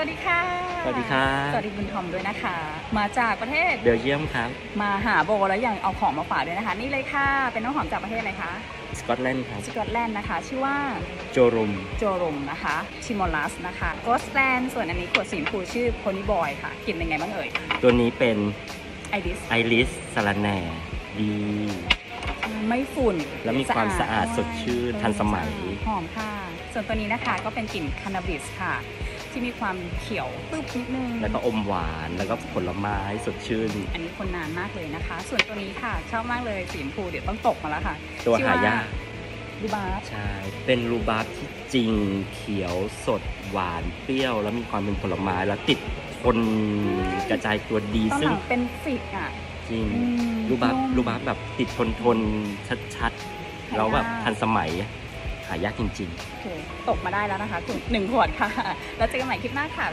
วัสดีค่ะ สวัสดีครับสวัสดีคุณทอมด้วยนะคะ มาจากประเทศเบลเยียมครับ มาหาโบแล้วยังเอาของมาฝากด้วยนะคะ นี่เลยค่ะ เป็นน้ำหอมจากประเทศอะไรคะสกอตแลนด์ครับ สกอตแลนด์นะคะ ชื่อว่าโจรุม โจรมนะคะ ชิมอลัสนะคะกอสแลนด์ ส่วนอันนี้ขวดสีชมพูชื่อโพนี่บอยค่ะกลิ่นเป็นไงบ้างเอ่ย ตัวนี้เป็นไอริส ไอริสสลันแหน่ดี ไม่ฝุ่น แล้วมีความสะอาดด้วยสดชื่นทันสมัย หอมค่ะ ส่วนตัวนี้นะคะก็เป็นกลิ่นคานาบิสค่ะ ที่มีความเขียวตึ๊บนิดนึง แล้วก็อมหวานแล้วก็ผลไม้สดชื่น อันนี้คนนานมากเลยนะคะ ส่วนตัวนี้ค่ะชอบมากเลยสีชมพูเดี๋ยวต้องตกมาแล้วค่ะตัวชื่อหายากดูบาร์ใช่ เป็นรูบาร์บที่จริงเขียวสดหวานเปรี้ยวแล้วมีความเป็นผลไม้แล้วติดคนกระจายตัวดีตอนซึ่หงลังเป็นฟิกอะจริงอืมรูบาร์บนุ่มรูบาร์บแบบติดทนทนชัดๆแล้วแบบทันสมัยหายากจริง ๆ โอเคตกมาได้แล้วนะคะหนึ่งขวดค่ะ แล้วเจอกันใหม่คลิปหน้าค่ะ